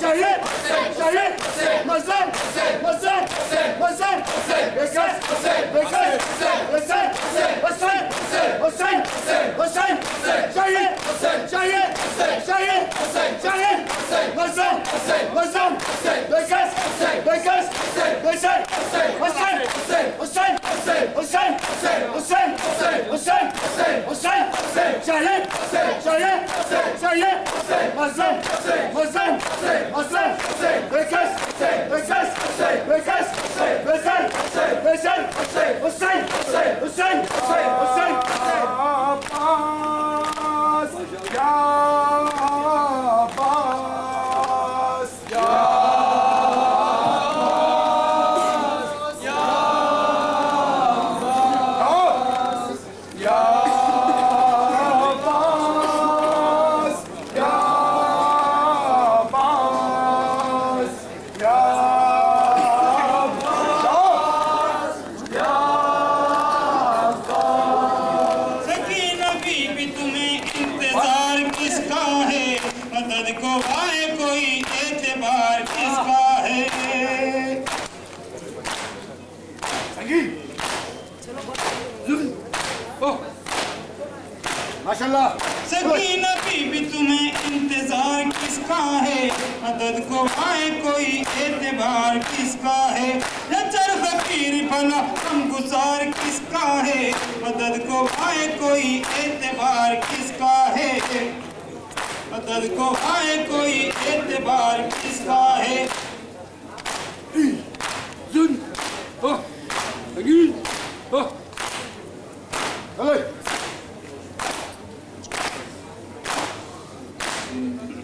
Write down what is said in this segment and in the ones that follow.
şehit, şehit, mazlum, mazlum, mazlum, Hüseyin, Hüseyin, Hüseyin, Hüseyin, Hüseyin, Hüseyin, şehit, şehit, şehit, şehit, mazlum, mazlum, Hüseyin, Hüseyin, Hüseyin, Hüseyin, Hüseyin! Hüseyin! Hüseyin! Hüseyin! Hüseyin! Hüseyin! Şahin! Hüseyin! Şahin! Hüseyin! Şahin! Hüseyin! Mazlum! Hüseyin! Mazlum! Hüseyin! Mazlum! Hüseyin! Vekas! Hüseyin! Vekas! Hüseyin! Vekas! Hüseyin! Vekas! Hüseyin! Vekas! Hüseyin! Hüseyin! Hüseyin! Hüseyin! Hüseyin! Hüseyin! Hüseyin! किसका है। मदद को आए कोई एतबार किसका है? लचर, फकीर भला हम गुजार किसका है? मदद को आए कोई एतबार किसका है? मदद को आए कोई एतबार किसका है? सुन। Thank you.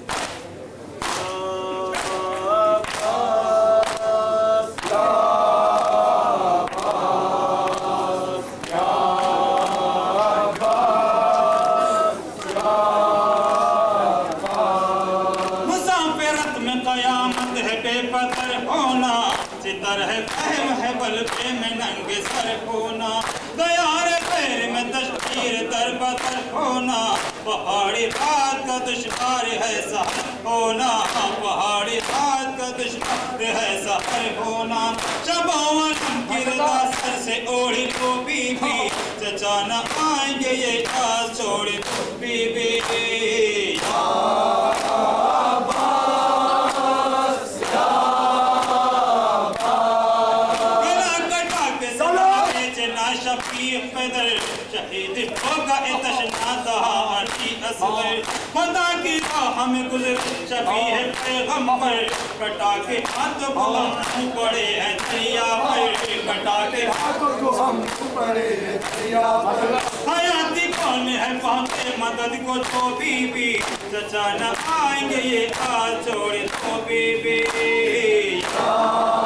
होना सितर है फहम है बल पे में नंगे सर होना दयार पैर में तस्वीर दर बदर होना पहाड़ी बात का दुश्वार है सहर होना पहाड़ी बात का दुश्वार है सहर होना शबावन गिरदा सर से ओढ़ी को बीबी चचा न आएँगे ये काज छोड़ बीबी शफीक पैदल शहीद होगा ए तशना दहा अटी असगर खुदा की राह में गुजर शफी है पैगंबर कटा के हाथ भगवान पड़े हैं दरिया पर कटा के हाथों को हम पड़े दरिया पर हयाती कौन है पहुँचे मदद को तो बीबी चचा न आएँगे ये हाथ छोड़ तो बीबी हवा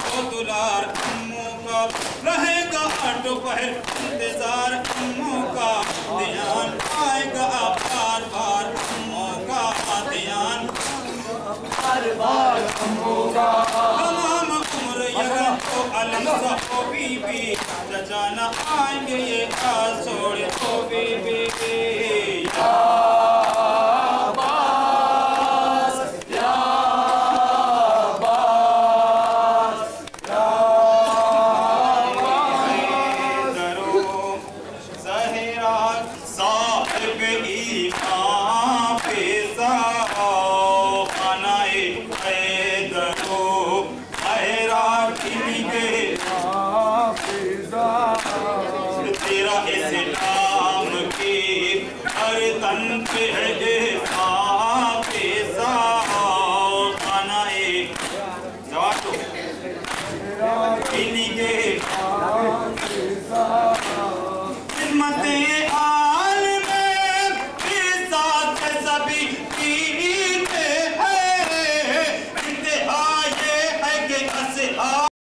को दुलार अम्मू का रहेगा आटो पहर इंतज़ार अम्मू का ध्यान आएगा बार बार अम्मू का ध्यान। तमाम उम्र यगन को अलम सा बीबी। चचा आएँगे ये काज छोड़ तो बीबी। thing is